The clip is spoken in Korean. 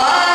아